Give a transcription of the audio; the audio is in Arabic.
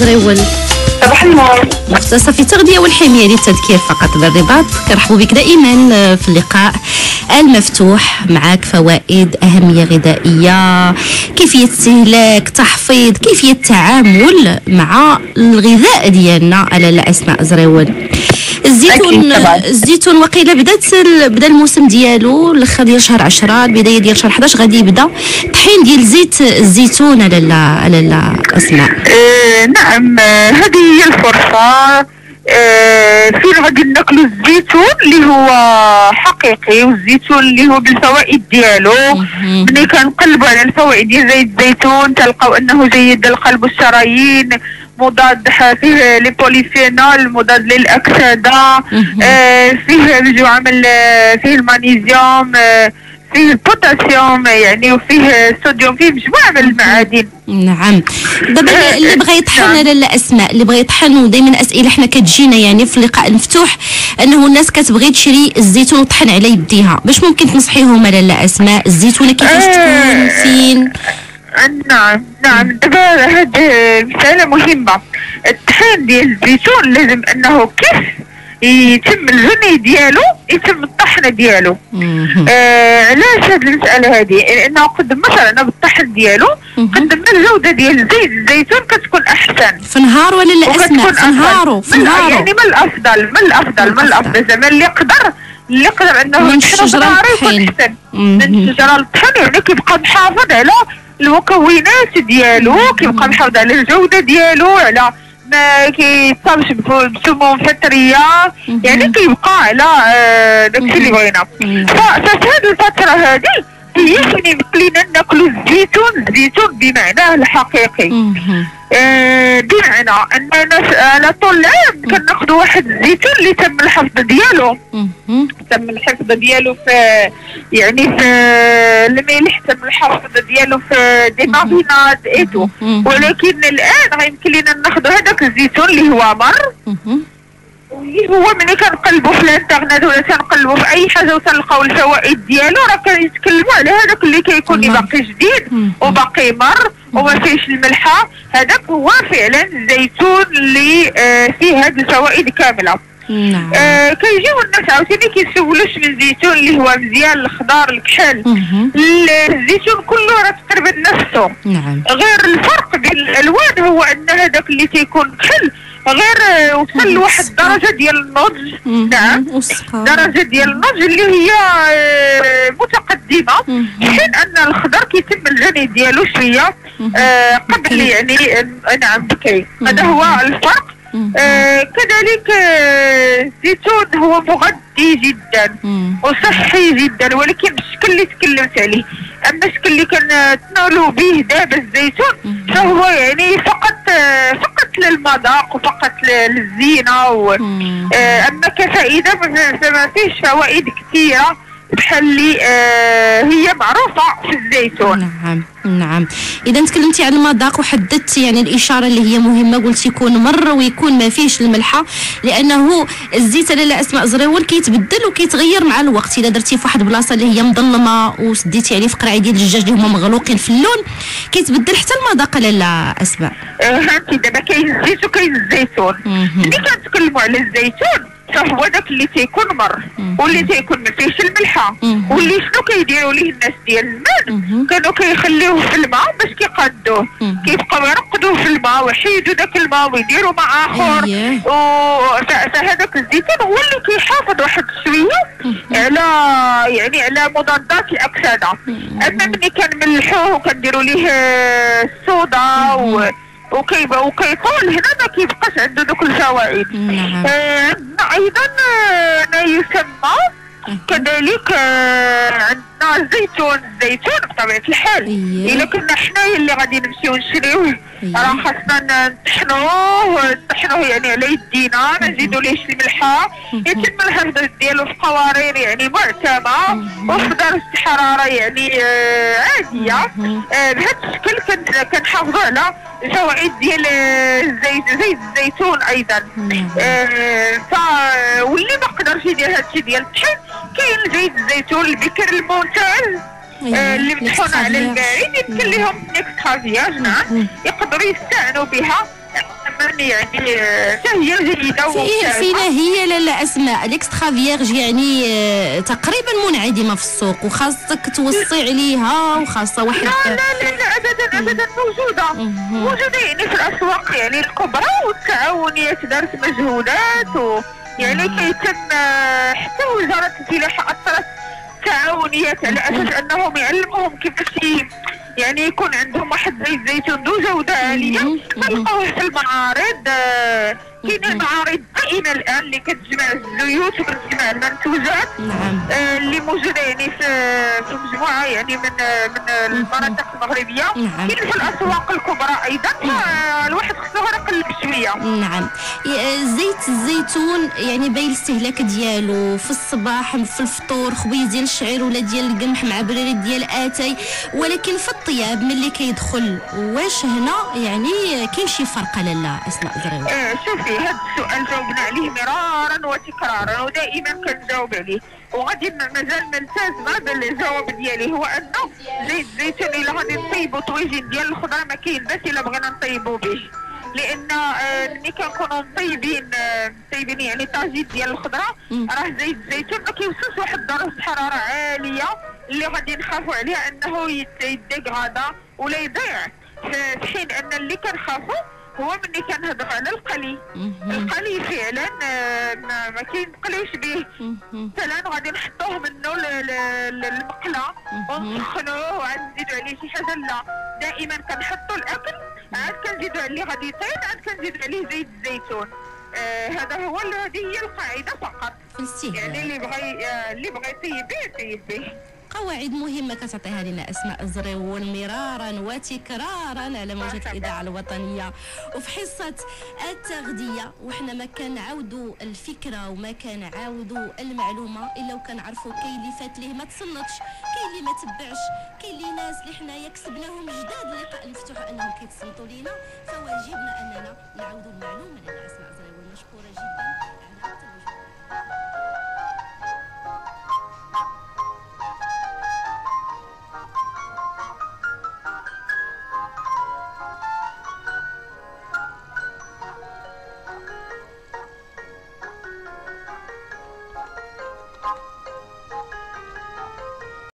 زريول صباح النور. مختصة في التغذية والحمية للتذكير فقط. بالرباط كنرحبوا بك دائما في اللقاء المفتوح معك فوائد أهمية غذائية كيفية استهلاك تحفيظ كيفية التعامل مع الغذاء ديالنا على لا أسماء زريول الزيتون. الزيتون وقيله بدات بدأ الموسم ديالو الأخر ديال شهر 10 البداية ديال شهر 11 غادي يبدأ؟ طحين ديال زيت الزيتون على لا على لا أسماء. آه نعم آه، هذه هي الفرصة. آه فين غادي ناكلوا الزيتون اللي هو حقيقي والزيتون اللي هو بالفوائد ديالو. ملي كنقلبوا على الفوائد ديال زيت الزيتون تلقاو أنه جيد للقلب والشرايين مضاد فيه لي بوليفينول مضاد للاكسده. آه فيه مجموعه من ال- فيه المغنيسيوم آه فيه البوتاسيوم يعني وفيه الصوديوم فيه مجموعه من المعادن نعم دابا اللي- بغى يطحن نعم. على لا اسماء اللي بغى يطحن ودائما أسئلة حنا كتجينا يعني في اللقاء المفتوح أنه الناس كتبغي تشري الزيتون وتطحن على يديها باش ممكن تنصحيهم على أسماء الزيتونه كيفاش. تكون فين نعم نعم دابا هاد مسألة مهمة. الطحين ديال الزيتون لازم أنه كيف يتم الغني ديالو يتم الطحنة ديالو. آه علاش هاد المسألة هادي؟ لأنه قد مثلا بالطحن ديالو. قدمنا الجودة ديال زيت الزيتون كتكون أحسن. في نهار ولا وكتكون في نهارو في نهارو. يعني من الافضل من الافضل من الأفضل. زعما اللي يقدر اللي يقدر أنه من الطحين. يكون أحسن. من الشجره الطحين يعني كيبقى محافظ على المكونات ديالو كيبقى محافظ على الجودة ديالو على ما كيتصابش بسموم فطريه. يعني كيبقى على آه، داكشي اللي بغينا. ففي هذه الفترة هذه هي فين يمكن لنا ناكلوا الزيتون الزيتون بمعناه الحقيقي. آه، بمعنى اننا س- على طول العام كناخذوا واحد الزيتون اللي تم الحفظ ديالو. تم الحفظ ديالو في يعني في الملح تم الحفظ ديالو في دي ماريناد ايتو. ولكن الآن غيمكن لنا ناخذوا هذاك الزيتون اللي هو مر. اللي هو ملي كنقلبوا في الانترنت ولا كنقلبوا في أي حاجة وتلقاو الفوائد ديالو راه كيتكلموا على هذاك اللي كيكون. باقي جديد. وباقي مر وما فيهش الملحة. هذاك هو فعلا الزيتون اللي آه فيه هذه الفوائد كاملة. نعم. آه كيجيو الناس عاوتاني كيسولوش من الزيتون اللي هو مزيان الخضار الكحل. الزيتون كله راه تقريبا نفسه. نعم. غير الفرق بين الألوان هو أن هذاك اللي تيكون كحل غير آه، وصل لواحد الدرجه ديال النضج. نعم. درجة ديال النضج اللي هي آه، متقدمة. حين أن الخضر كيتم الجني ديالو شوية. آه، قبل. يعني آه، نعم بكري هذا. هو الفرق. آه، كذلك آه، الزيتون هو مغذي جدا. وصحي جدا ولكن بالشكل اللي تكلمت عليه أما الشكل اللي كنتناولوا به دابا الزيتون. فهو يعني فقط آه، فقط للمذاق وفقط للزينة. آه، أما كفائدة فما- فيش فوائد كثيرة بحال اللي آه، هي معروفة في الزيتون. نعم نعم. إذا تكلمتي عن المذاق وحددتي يعني الإشارة اللي هي مهمة قلتي يكون مر ويكون ما فيهش الملحة لأنه الزيت على لا اسماء زريول كيتبدل وكيتغير مع الوقت. إذا درتيه في واحد البلاصه اللي هي مظلمه وسديتي عليه في قرعه ديال الدجاج اللي هما مغلوقين في اللون كيتبدل حتى المذاق على لا اسماء آه، هانتي دابا كاين الزيت وكاين الزيتون. ملي كنتكلموا على الزيتون فهو داك اللي تيكون مر. واللي تيكون ما فيهش الملحة. واللي شنو كيديروا ليه الناس ديال المال. كانوا كيخليوه في الماء باش كيقادوه. كيبقاو يرقدوه في الماء ويحيدوا داك الماء ويديروا مع آخر فهذاك الزيتون هو اللي كيحافظ واحد شوية على يعني على مضادات الأكسدة أما ملي كنملحوه وكنديروا ليه آه، الصودا و وكيبقى وكيطول هنا ما كيبقاش عنده دوك الفوائد نعم. آه، أيضا آه، ما يسمى كذلك آه، عندنا الزيتون الزيتون بطبيعة الحال. أيه. إلا كنا حنايا اللي غادي نمشيو نشريوه. أيه. راه خاصنا نطحنوه نطحنوه يعني على يدينا ما نزيدو ليش الملحه يتم الحفظ ديالو في قوارير يعني معتمة. وفي درجه حراره يعني آه، عادية. آه، بهذا الشكل كن- كنحافظوا على الفوائد ديال آه، الزيت زيت الزيتون أيضا. آه، واللي ما قدرش يدير هادشي ديال الطحين كاين زيت الزيتون البكر الممتاز أيوة، آه، اللي مطحون على. البارد يمكن لهم اكسترافياج نعم مم. يقدروا يستعنوا بها يعني آه، هي جيدة. فينا هي لالا أسماء ال extra vierge يعني آه، تقريبا منعدمة في السوق وخاصك توصي عليها وخاصة واحد لا لا لا لا ابدا ابدا موجودة. موجودة يعني في الأسواق يعني الكبرى والتعاونيات دارت مجهودات و يعني كيتم آه، حتى وزارة الفلاحه أطرت تعاونيات على أساس أنهم يعلموهم كيفاش يعني يكون عندهم واحد زيت زيتون ذو جوده عاليه مهم. تلقاوه في المعارض آه، كاين المعارض دائما الآن اللي كتجمع الزيوت وكتجمع المنتوجات. نعم. آه، اللي موجودة يعني في في مجموعة يعني من من المناطق المغربية. نعم. كاين في الأسواق الكبرى أيضا. فالواحد خصو غير يقلب شوية. نعم. زيت الزيتون يعني باين الاستهلاك ديالو. في الصباح في الفطور خبيز ديال الشعير ولا ديال القمح مع بريريد ديال آتاي. ولكن في الطياب ملي كيدخل واش هنا يعني كاين شي فرق لالا أسماء زريوه آه، شوفي هذا السؤال جاوبنا عليه مرارا وتكرارا ودائما كنجاوب عليه وغادي مازال ملتزمه بالجواب ديالي هو أن زيت الزيتون الا غادي نطيبوا طويجين ديال الخضرة ما كاين باس إلا بغينا نطيبوا به. لأن آه، ملي كنكونوا مطيبين آه، مطيبين يعني طاجيت ديال الخضرة. راه زيت الزيتون ما كيوصلش واحد درجه حراره عالية اللي غادي نخافوا عليها أنه يت- يديغادا ولا يضيع. في حين أن اللي كنخافوا هو ملي كنهضر على القلي. القلي فعلا آه، ما, ما كينقليوش به. مثلا غادي نحطوه منه ل- ل- ل- المقله مهم. ونسخنوه وعاد نزيدو عليه شي حاجة؟ لا. دائما كنحطو الأكل عاد كنزيدو عليه غادي يطيب عاد كنزيدو عليه زيت الزيتون آه هذا هو هذه هي القاعدة فقط. يعني اللي بغى آه، اللي بغى يطيب به يطيب به. قواعد مهمة كتعطيها لنا. أسماء الزريون مرارا وتكرارا. على موجة الإذاعة الوطنية. وفي حصة التغذية وحنا ما كنعاودوا الفكرة وما كنعاودوا المعلومة. إلا وكنعرفوا كاين اللي فات ليه ما تصنتش كاين اللي ما تبعش كاين اللي ناس اللي حنايا كسبناهم جداد اللقاء المفتوح أنهم كيتصنتوا لينا. فواجبنا أننا نعاودوا المعلومة لنا. أسماء زريون مشكورة جدا. على التواجد